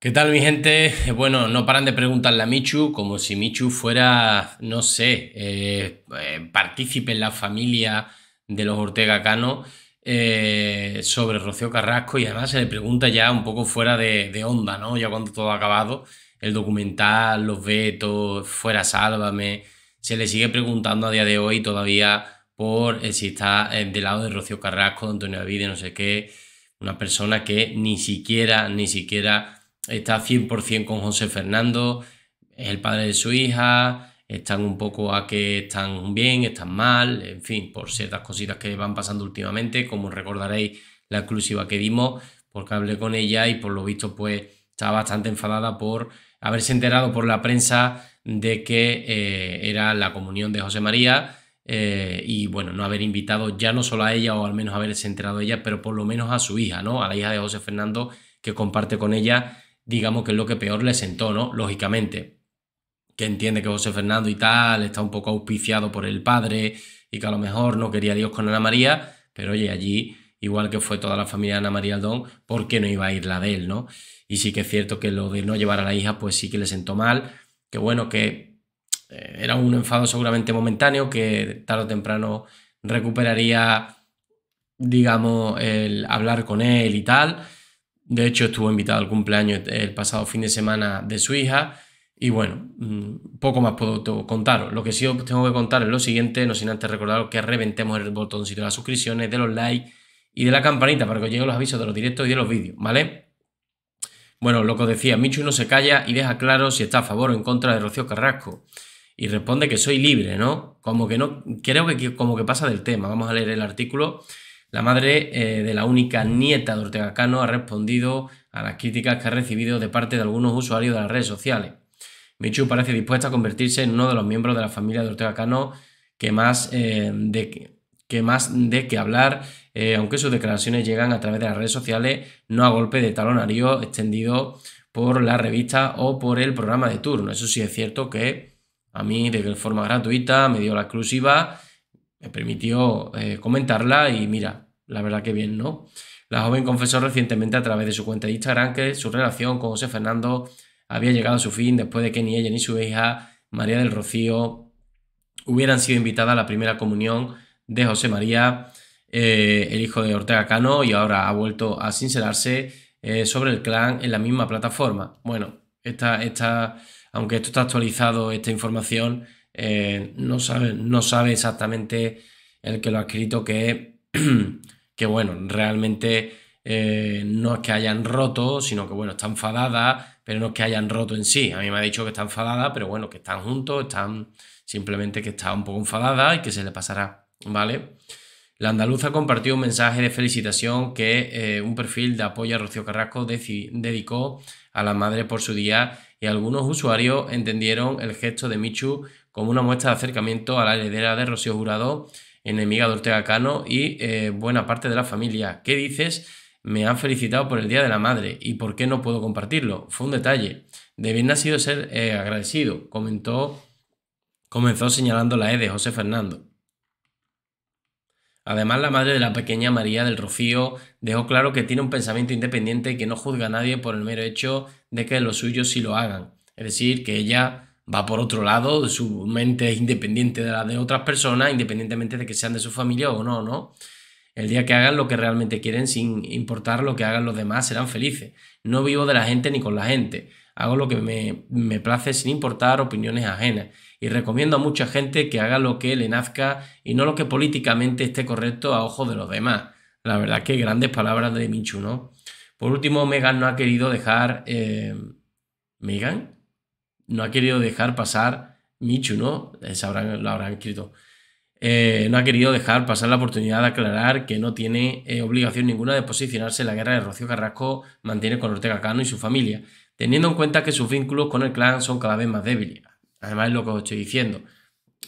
¿Qué tal mi gente? Bueno, no paran de preguntarle a Michu como si Michu fuera, no sé, eh, eh, partícipe en la familia de los Ortega Cano eh, sobre Rocío Carrasco y además se le pregunta ya un poco fuera de, onda, ¿no? Ya cuando todo ha acabado, el documental, los vetos, fuera sálvame, se le sigue preguntando a día de hoy todavía por si está del lado de Rocío Carrasco, de Antonio Avide, no sé qué, una persona que ni siquiera, ni siquiera está 100% con José Fernando, es el padre de su hija, están un poco a que están bien, están mal, en fin, por ciertas cositas que van pasando últimamente, como recordaréis la exclusiva que dimos, porque hablé con ella y por lo visto pues estaba bastante enfadada por haberse enterado por la prensa de que eh, era la comunión de José María eh, y bueno, no haber invitado ya no solo a ella o al menos haberse enterado ella, pero por lo menos a su hija, ¿no? A la hija de José Fernando que comparte con ella digamos que es lo que peor le sentó, ¿no? Lógicamente, que entiende que José Fernando y tal está un poco auspiciado por el padre y que a lo mejor no quería Dios con Ana María, pero oye, allí, igual que fue toda la familia de Ana María Aldón, ¿por qué no iba a ir la de él, no? Y sí que es cierto que lo de no llevar a la hija, pues sí que le sentó mal, que bueno, que eh, era un enfado seguramente momentáneo, que tarde o temprano recuperaría, digamos, el hablar con él y tal, de hecho, estuvo invitado al cumpleaños el pasado fin de semana de su hija. Y bueno, mm, poco más puedo contaros. Lo que sí os tengo que contar es lo siguiente, no sin antes recordaros que reventemos el botoncito de las suscripciones, de los likes y de la campanita para que os lleguen los avisos de los directos y de los vídeos, ¿vale? Bueno, lo que os decía, Michu no se calla y deja claro si está a favor o en contra de Rocío Carrasco. Y responde que soy libre, ¿no? Como que no, creo que como que pasa del tema. Vamos a leer el artículo la madre eh, de la única nieta de Ortega Cano ha respondido a las críticas que ha recibido de parte de algunos usuarios de las redes sociales. Michu parece dispuesta a convertirse en uno de los miembros de la familia de Ortega Cano que más, eh, de, que más de que hablar, eh, aunque sus declaraciones llegan a través de las redes sociales, no a golpe de talonario extendido por la revista o por el programa de turno. Eso sí es cierto que a mí de forma gratuita me dio la exclusiva me permitió eh, comentarla y mira, la verdad que bien, ¿no? La joven confesó recientemente a través de su cuenta de Instagram que su relación con José Fernando había llegado a su fin después de que ni ella ni su hija, María del Rocío, hubieran sido invitadas a la primera comunión de José María, eh, el hijo de Ortega Cano, y ahora ha vuelto a sincerarse eh, sobre el clan en la misma plataforma. Bueno, esta, esta, aunque esto está actualizado, esta información eh, no, sabe, no sabe exactamente el que lo ha escrito que, que bueno, realmente eh, no es que hayan roto, sino que bueno, está enfadada, pero no es que hayan roto en sí. A mí me ha dicho que está enfadada, pero bueno, que están juntos, están simplemente que está un poco enfadada y que se le pasará, ¿vale? La andaluza compartió un mensaje de felicitación que eh, un perfil de apoyo a Rocío Carrasco dedicó a la madre por su día y algunos usuarios entendieron el gesto de Michu como una muestra de acercamiento a la heredera de Rocío Jurado, enemiga de Ortega Cano y eh, buena parte de la familia. ¿Qué dices? Me han felicitado por el Día de la Madre y ¿por qué no puedo compartirlo? Fue un detalle. De bien nacido ser eh, agradecido, comentó, comenzó señalando la E de José Fernando. Además, la madre de la pequeña María del Rocío dejó claro que tiene un pensamiento independiente y que no juzga a nadie por el mero hecho de que los suyos sí lo hagan. Es decir, que ella va por otro lado, su mente es independiente de la de otras personas, independientemente de que sean de su familia o no, ¿no? El día que hagan lo que realmente quieren, sin importar lo que hagan los demás, serán felices. No vivo de la gente ni con la gente. Hago lo que me, me place sin importar opiniones ajenas. Y recomiendo a mucha gente que haga lo que le nazca y no lo que políticamente esté correcto a ojos de los demás. La verdad que grandes palabras de Minchu, ¿no? Por último, Megan no ha querido dejar... Eh, ¿Megan? no ha querido dejar pasar Michu, ¿no? Lo habrán escrito. Eh, no ha querido dejar pasar la oportunidad de aclarar que no tiene eh, obligación ninguna de posicionarse en la guerra de Rocío Carrasco mantiene con Ortega Cano y su familia, teniendo en cuenta que sus vínculos con el clan son cada vez más débiles. Además es lo que os estoy diciendo.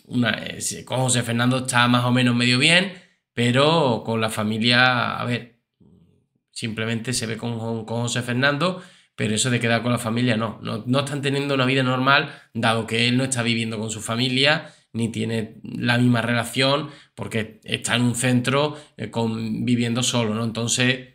Eh, con José Fernando está más o menos medio bien, pero con la familia, a ver, simplemente se ve con, con José Fernando pero eso de quedar con la familia no. no. están teniendo una vida normal, dado que él no está viviendo con su familia, ni tiene la misma relación, porque está en un centro eh, viviendo solo, ¿no? Entonces,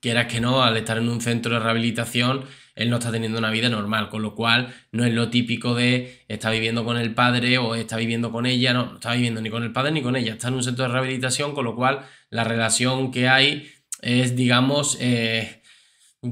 quieras que no, al estar en un centro de rehabilitación, él no está teniendo una vida normal, con lo cual no es lo típico de está viviendo con el padre o está viviendo con ella, no, no está viviendo ni con el padre ni con ella, está en un centro de rehabilitación, con lo cual la relación que hay es, digamos, eh,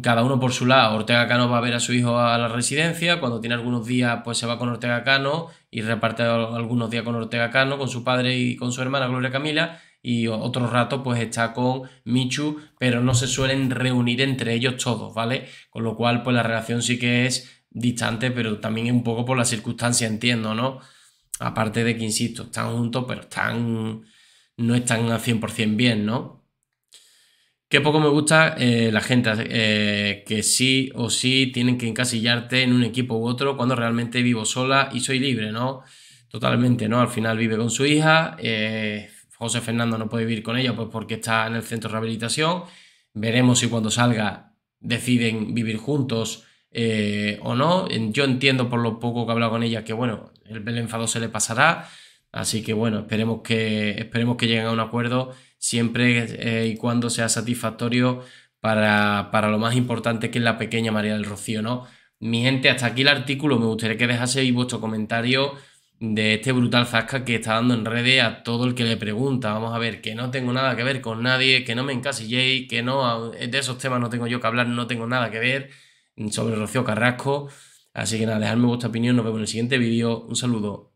cada uno por su lado. Ortega Cano va a ver a su hijo a la residencia, cuando tiene algunos días, pues se va con Ortega Cano y reparte algunos días con Ortega Cano, con su padre y con su hermana Gloria Camila, y otro rato pues está con Michu, pero no se suelen reunir entre ellos todos, ¿vale? Con lo cual pues la relación sí que es distante, pero también un poco por la circunstancia, entiendo, ¿no? Aparte de que, insisto, están juntos, pero están no están al 100% bien, ¿no? Qué poco me gusta eh, la gente eh, que sí o sí tienen que encasillarte en un equipo u otro cuando realmente vivo sola y soy libre, ¿no? Totalmente, ¿no? Al final vive con su hija, eh, José Fernando no puede vivir con ella pues porque está en el centro de rehabilitación. Veremos si cuando salga deciden vivir juntos o no. Yo entiendo por lo poco que he hablado con ella que, bueno, el, el enfado se le pasará. Así que, bueno, esperemos que, esperemos que lleguen a un acuerdo siempre eh, y cuando sea satisfactorio para, lo más importante que es la pequeña María del Rocío, ¿no? Mi gente, hasta aquí el artículo. Me gustaría que dejaseis vuestro comentario de este brutal zasca que está dando en redes a todo el que le pregunta. Vamos a ver, que no tengo nada que ver con nadie, que no me encasilléis, que no, de esos temas no tengo yo que hablar, no tengo nada que ver sobre Rocío Carrasco. Así que nada, dejadme vuestra opinión, nos vemos en el siguiente vídeo. Un saludo.